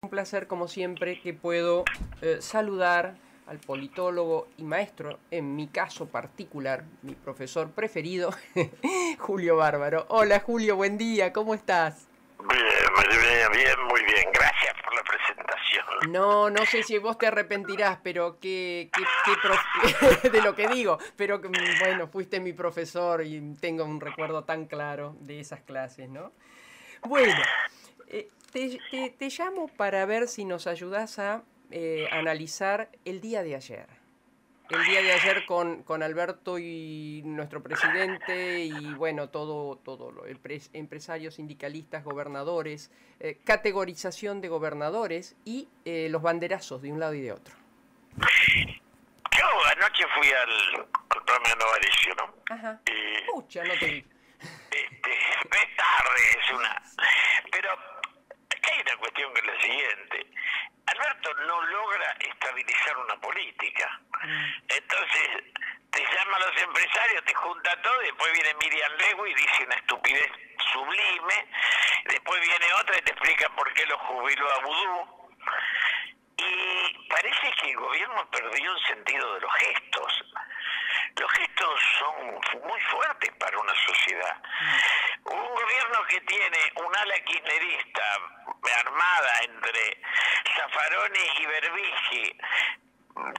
Un placer, como siempre, que puedo eh, saludar al politólogo y maestro, en mi caso particular, mi profesor preferido, Julio Bárbaro. Hola Julio, buen día, ¿cómo estás? Bien, bien, bien, muy bien. Gracias por la presentación. No, no sé si vos te arrepentirás, pero qué, qué, qué de lo que digo, pero bueno, fuiste mi profesor y tengo un recuerdo tan claro de esas clases, ¿no? Bueno, te, te, llamo para ver si nos ayudas a eh, analizar el día de ayer. El día de ayer con, con Alberto y nuestro presidente y bueno, todo, todo lo, empresarios, sindicalistas, gobernadores, eh, categorización de gobernadores y eh, los banderazos de un lado y de otro. Yo anoche fui al, al programa Nueva Edición, ¿no? Ajá. Pucha, no te vi. Este, tarde, es una... Pero hay una cuestión que es la siguiente. Alberto no logra estabilizar una política. Mm. Entonces, te empresarios, te junta todo, y después viene Miriam Lego y dice una estupidez sublime, después viene otra y te explica por qué lo jubiló a Vudú. Y parece que el gobierno perdió el sentido de los gestos. Los gestos son muy fuertes para una sociedad. Un gobierno que tiene un ala kirchnerista armada entre Zaffaroni y Berbigi,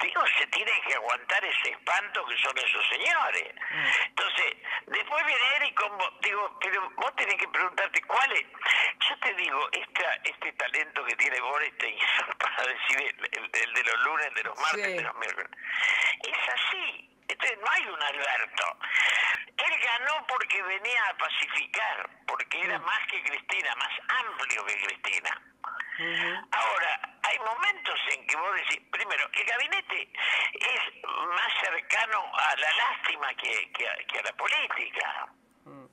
digo, se tiene que aguantar ese espanto que son esos señores. Mm. Entonces, después viene él y como, digo, pero vos tenés que preguntarte cuál es. Yo te digo, esta, este talento que tiene Boris para decir el, de los lunes, de los martes, de los miércoles, es así. Entonces no hay un Alberto. Él ganó porque venía a pacificar, porque era mm. más que Cristina, más amplio que Cristina. Ahora, hay momentos en que vos decís, primero, el gabinete es más cercano a la lástima que, que, a, la política. Mm.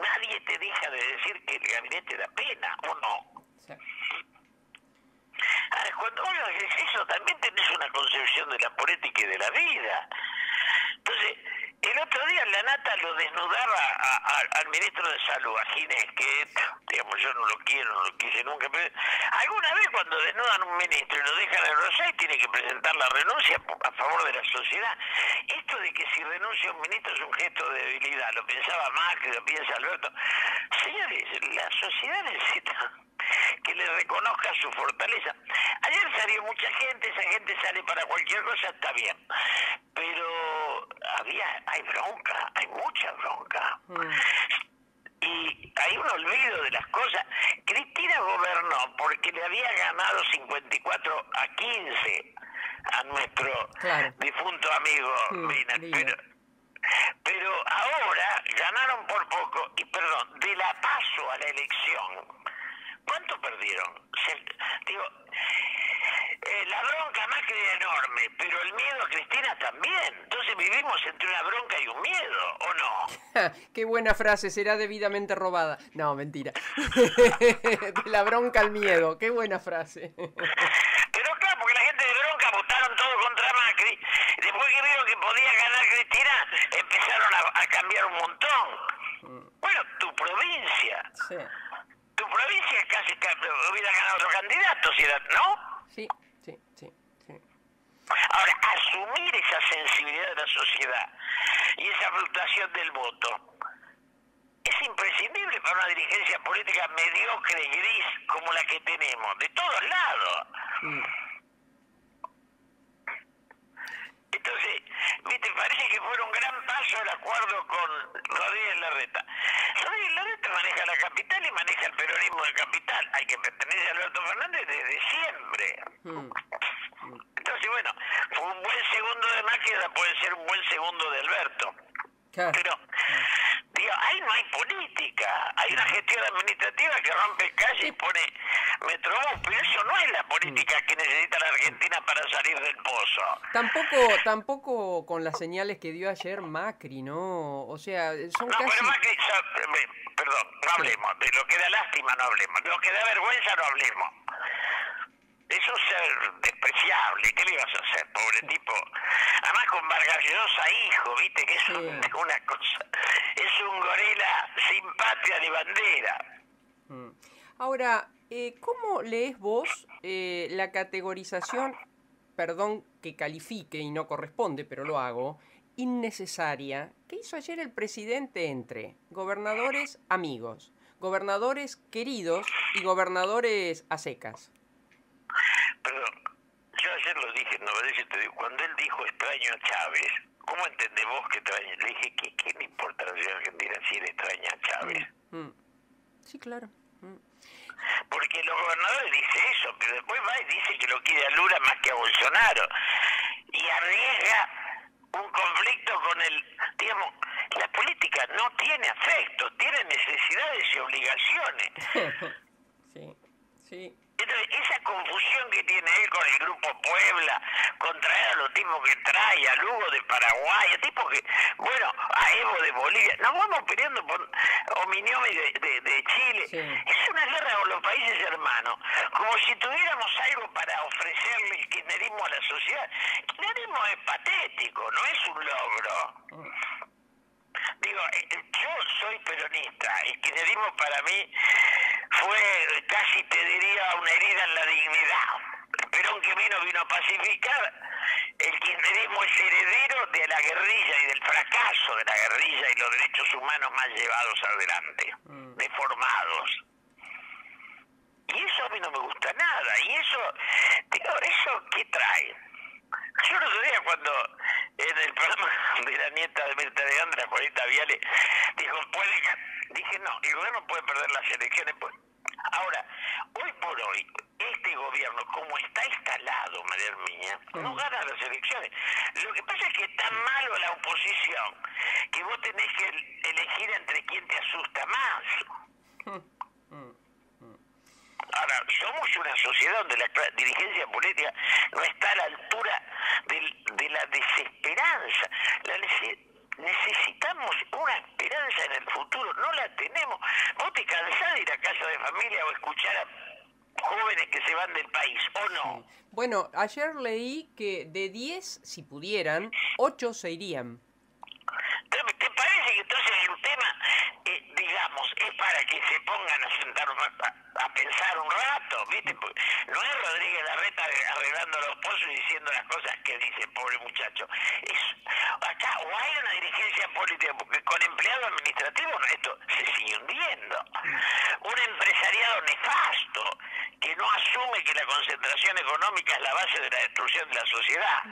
Nadie te deja de decir que el gabinete da pena, ¿o no? cuando vos eso, también tenés una concepción de la política y de la vida. Entonces, el otro día la nata lo desnudaba al ministro de Salud, a Ginés, que digamos yo no lo quiero, no lo quise nunca, pero alguna vez cuando desnudan un ministro y lo dejan en Rosay tiene que presentar la renuncia a favor de la sociedad. Esto de que si renuncia un ministro es un gesto de debilidad, lo pensaba Macri, lo piensa Alberto. Señores, la sociedad necesita que le reconozca su fortaleza. Ayer salió mucha gente, esa gente sale para cualquier cosa, está bien. Pero había, hay bronca, hay mucha bronca. Mm. Y hay un olvido de las cosas. Cristina gobernó porque le había ganado 54 a 15 a nuestro difunto amigo pero, pero ahora ganaron por poco, y perdón, de la paso a la elección ¿Cuánto perdieron? digo, eh, la bronca más que enorme, pero el miedo a Cristina también. Vivimos entre una bronca y un miedo, ¿o no? Qué buena frase, será debidamente robada. No, mentira. de la bronca al miedo, qué buena frase. pero claro, porque la gente de bronca votaron todo contra Macri. Después que vieron que podía ganar Cristina, empezaron a, a cambiar un montón. Mm. Bueno, tu provincia. Sí tu provincia casi hubiera ganado otro candidato, ¿no? Sí, sí, sí, sí. Ahora, asumir esa sensibilidad de la sociedad y esa fluctuación del voto es imprescindible para una dirigencia política mediocre y gris como la que tenemos, de todos lados. Mm. Entonces, ¿viste? Parece que fue un gran paso el acuerdo con Rodríguez Larreta. Rodríguez Larreta maneja la capital y maneja el peronismo de capital. Hay que pertenecer a Alberto Fernández desde siempre. Hmm. Entonces, bueno, fue un buen segundo de Máquina, puede ser un buen segundo de Alberto. Pero, digo, ahí no hay política, hay una gestión administrativa que rompe calle y pone metrobús, pero eso no es la política que necesita la Argentina para salir del pozo. Tampoco, tampoco con las señales que dio ayer Macri, ¿no? O sea, son no, pero Macri, perdón, no hablemos, de lo que da lástima no hablemos, de lo que da vergüenza no hablemos. Es un ser despreciable, ¿qué le ibas a hacer, pobre tipo? Además con Vargas Llosa hijo, viste, que es una cosa, es un gorila sin patria ni bandera. Mm. Ahora, eh, ¿cómo lees vos eh, la categorización, perdón que califique y no corresponde, pero lo hago, innecesaria que hizo ayer el presidente entre gobernadores amigos, gobernadores queridos y gobernadores a secas. Perdón, yo ayer lo dije, no te digo, cuando él dijo extraño a Chávez, ¿cómo entendés vos que extraña? Le dije, ¿qué, qué le importa a la ciudad argentina si él extraña a Chávez? Mm, mm. Sí, claro. Mm. Porque los gobernadores dicen eso, pero después va y dice que lo quiere a Lula más que a Bolsonaro. Y arriesga un conflicto con el, digamos, la política no tiene afecto, tiene necesidades y obligaciones. sí, sí. Entonces, esa confusión que tiene él con el grupo Puebla, contra a los tipos que trae, a Lugo de Paraguay, a tipos que, bueno, a Evo de Bolivia, nos vamos peleando por Ominiomi de, de, Chile. Es una guerra con los países hermanos, como si tuviéramos algo para ofrecerle el kirchnerismo a la sociedad. El kirchnerismo es patético, no es un logro. Digo, eh, yo soy peronista, el kirchnerismo para mí fue casi te diría una herida en la dignidad. Perón que vino vino a pacificar, el kirchnerismo es heredero de la guerrilla y del fracaso de la guerrilla y los derechos humanos más llevados adelante, mm. deformados. Y eso a mí no me gusta nada. Y eso, digo, ¿eso qué trae? Yo el otro día cuando en el programa de la nieta de Mirta de Andra, Juanita Viale, dijo, puede, dije, no, el gobierno puede perder las elecciones. Pues. Ahora, hoy por hoy, este gobierno, como está instalado, María Herminia, no gana las elecciones. Lo que pasa es que es tan malo la oposición que vos tenés que elegir entre quién te asusta más. Ahora, somos una sociedad donde la dirigencia política no está a la altura de, la desesperanza. La necesitamos una esperanza en el futuro, no la tenemos. ¿Vos te cansás de ir a casa de familia o escuchar a jóvenes que se van del país, o no? Bueno, ayer leí que de 10, si pudieran, 8 se irían. ¿Te parece que entonces el tema, eh, digamos, es para que se pongan a sentar pensar un rato, ¿viste? No es Rodríguez Larreta arreglando los pozos y diciendo las cosas que dice, pobre muchacho. Es, acá o hay una dirigencia política, porque con empleado administrativo esto se sigue hundiendo. Un empresariado nefasto que no asume que la concentración económica es la base de la destrucción de la sociedad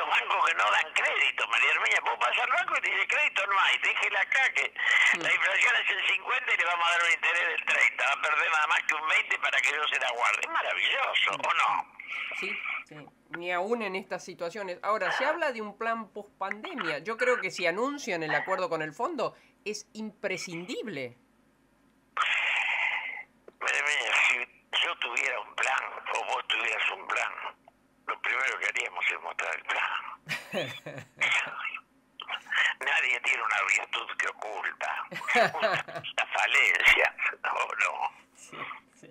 los bancos que no dan crédito, María Hermeña, vos vas al banco y te dice crédito no hay, déjele acá que la inflación es el 50 y le vamos a dar un interés del 30, va a perder nada más que un 20 para que yo se la guarde. Es maravilloso, ¿o no? Sí, sí, ni aún en estas situaciones. Ahora, se habla de un plan post pandemia. Yo creo que si anuncian el acuerdo con el fondo, es imprescindible. María si yo tuviera un plan o vos tuvieras un plan, primero que haríamos es mostrar el plan. Nadie tiene una virtud que oculta. La falencia, ¿o no? Sí, sí.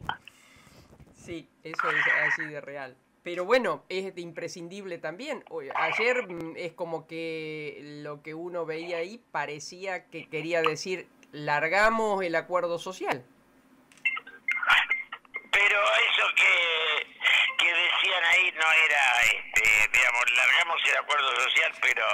sí, eso es así de real. Pero bueno, es imprescindible también. Ayer mm, es como que lo que uno veía ahí parecía que quería decir, largamos el acuerdo social. Pero eso que que decían ahí no era, este, digamos, largamos el acuerdo social, pero,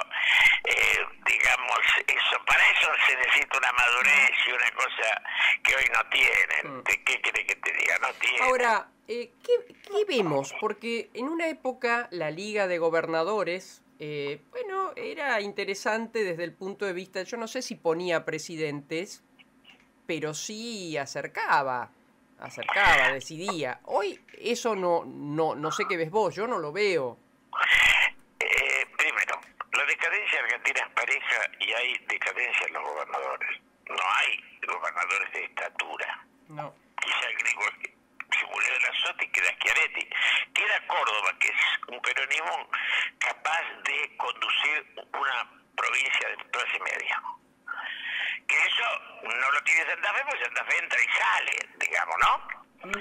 eh, digamos, eso para eso se necesita una madurez y una cosa que hoy no tienen. Mm. ¿Qué quiere que te diga? No tienen. Ahora, eh, ¿qué, ¿qué, vemos? Porque en una época la Liga de Gobernadores, eh, bueno, era interesante desde el punto de vista, yo no sé si ponía presidentes, pero sí acercaba acercaba, decidía. Hoy eso no, no, no sé qué ves vos, yo no lo veo. Eh, primero, la decadencia argentina es pareja y hay decadencia en los gobernadores. No hay gobernadores de estatura. No. Quizá el gringo se murió de la Sota y queda Schiaretti. Queda Córdoba, que es un peronismo capaz de conducir una provincia de clase media lo tiene Santa Fe, porque Santa Fe entra y sale, digamos, ¿no?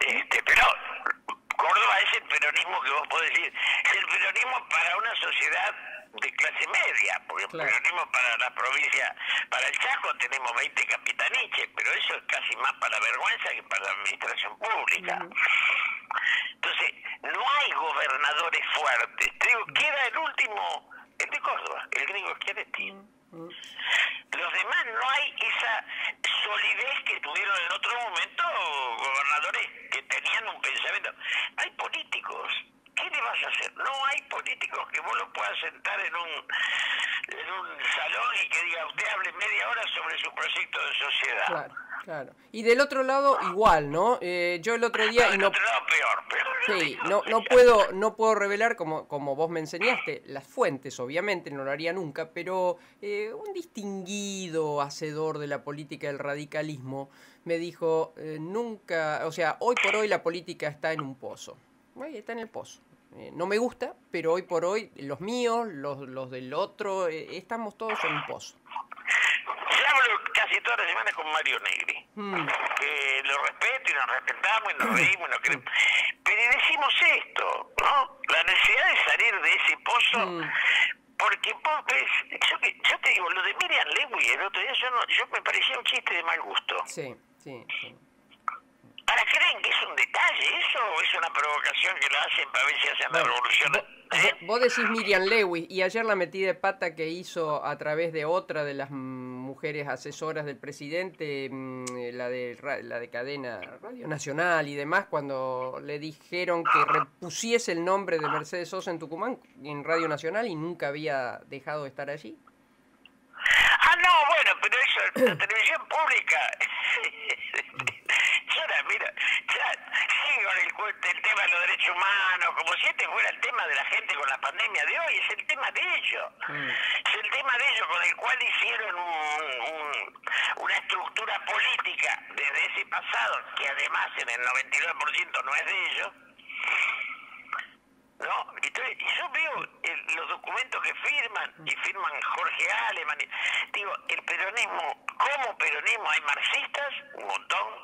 este Pero Córdoba es el peronismo que vos podés decir, es el peronismo para una sociedad de clase media, porque Claro. el peronismo para la provincia, para el Chaco tenemos 20 capitaniches, pero eso es casi más para vergüenza que para la administración pública. Entonces, no hay gobernadores fuertes. Te digo, queda el último, el de Córdoba, el gringo Schiaretti. Los no hay esa solidez que tuvieron en otro momento gobernadores que tenían un pensamiento. Hay políticos. ¿Qué le vas a hacer? No hay políticos que vos lo puedas sentar en un, en un salón y que diga usted hable media hora sobre su proyecto de sociedad. Claro, claro. Y del otro lado, igual, ¿no? Eh, yo el otro día, y Del no, otro lado peor, peor. Sí, no, no puedo, no puedo revelar, como, como vos me enseñaste, las fuentes, obviamente, no lo haría nunca, pero eh, un distinguido hacedor de la política del radicalismo me dijo, eh, nunca, o sea, hoy por hoy la política está en un pozo. Está en el pozo. Eh, no me gusta, pero hoy por hoy los míos, los, los del otro, eh, estamos todos en un pozo. Yo hablo casi todas las semanas con Mario Negri. Mm. que lo respeto y nos respetamos y nos reímos y nos queremos. Pero y decimos esto, ¿no? La necesidad de salir de ese pozo, Mm. porque vos ves, yo, que- yo te digo, lo de Miriam Lewis el otro día, yo, no, yo me parecía un chiste de mal gusto. Sí, sí, sí. ¿Para creen que es un detalle eso o es una provocación que lo hacen para ver si hacen la Bueno, revolución? vo- ¿Eh? vo- Vos decís Miriam Lewis y ayer la metí de pata que hizo a través de otra de las mujeres asesoras del presidente, mm, la de la de cadena Radio Nacional y demás, cuando le dijeron que repusiese el nombre de Mercedes Sosa en Tucumán en Radio Nacional y nunca había dejado de estar allí. Ah, no, bueno, pero eso, la televisión pública. yo la con el, el tema de los derechos humanos, como si este fuera el tema de la gente con la pandemia de hoy, es el tema de ellos. Mm. Es el tema de ellos con el cual hicieron un- un- una estructura política desde ese pasado, que además en el 99% no es de ellos. ¿no? Entonces, y yo veo el- los documentos que firman, y firman Jorge Aleman, y- digo, el peronismo, como peronismo hay marxistas, un montón,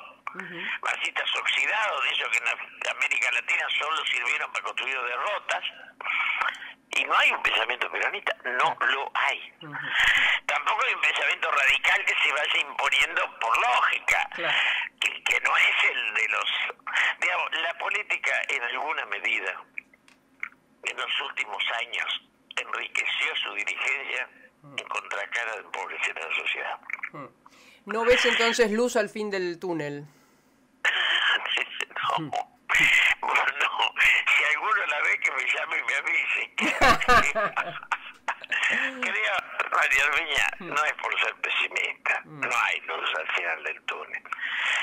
marxistas oxidados, de ellos que en América Latina solo sirvieron para construir derrotas, y no hay un pensamiento peronista, no lo hay. Tampoco hay un pensamiento radical que se vaya imponiendo por lógica, Claro. que, que no es el de los... Digamos, la política en alguna medida en los últimos años enriqueció su dirigencia en contracara de empobrecer a la sociedad. ¿No ves entonces luz al fin del túnel? No, bueno, si alguno la ve que me llame y me avise. Creo, María Armiña, no es por ser pesimista, no hay luz al final del túnel.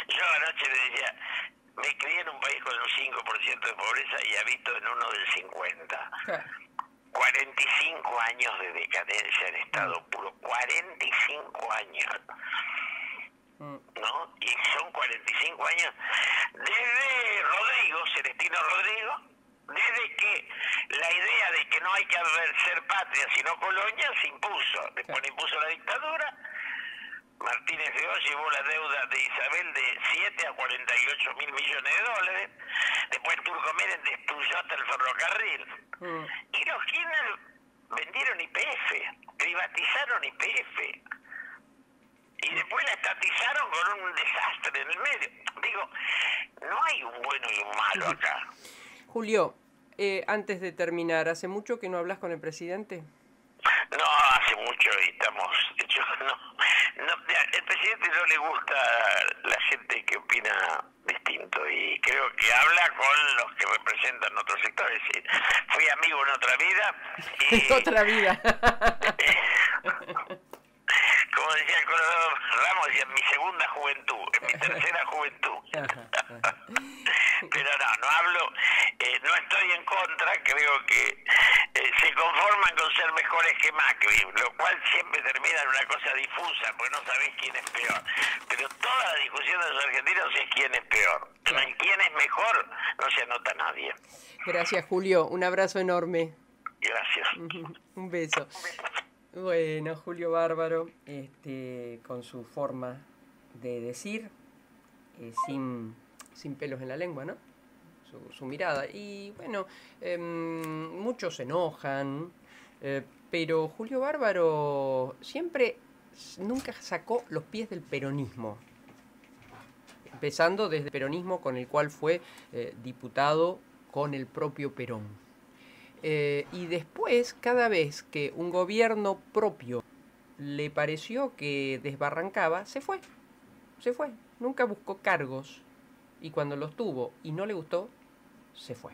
Yo anoche le decía, me crié en un país con un 5% de pobreza y habito en uno del 50%. 45 años de decadencia en estado puro, 45 años. ¿No? Y son 45 años desde Rodrigo, Celestino Rodrigo, desde que la idea de que no hay que ser patria sino colonia se impuso. Después le impuso la dictadura. Martínez de Oz llevó la deuda de Isabel de 7 a 48 mil millones de dólares. Después Turco Menem destruyó hasta el ferrocarril. Mm. Y los Kirchner vendieron IPF, privatizaron IPF. Y después la estatizaron con un desastre en el medio. Digo, no hay un bueno y un malo acá. Julio, eh, antes de terminar, ¿hace mucho que no hablas con el presidente? No, hace mucho y estamos... Yo, no, no, el presidente no le gusta la gente que opina distinto y creo que habla con los que representan otros sectores. Fui amigo en otra vida y... Otra vida. Como decía el coronel Ramos, decía, en mi segunda juventud, en mi tercera juventud. Pero no, no hablo, eh, no estoy en contra, creo que eh, se conforman con ser mejores que Macri, lo cual siempre termina en una cosa difusa, porque no sabés quién es peor. Pero toda la discusión de los argentinos es quién es peor. En quién es mejor no se anota nadie. Gracias, Julio. Un abrazo enorme. Gracias. Un beso. Bueno, Julio Bárbaro, este, con su forma de decir, eh, sin, sin pelos en la lengua, ¿no? Su, su mirada. Y bueno, em, muchos se enojan, Eh, pero Julio Bárbaro siempre, nunca sacó los pies del peronismo. Empezando desde el peronismo con el cual fue eh, diputado con el propio Perón. Eh, y después, cada vez que un gobierno propio le pareció que desbarrancaba, se fue. Se fue. Nunca buscó cargos. Y cuando los tuvo y no le gustó, se fue.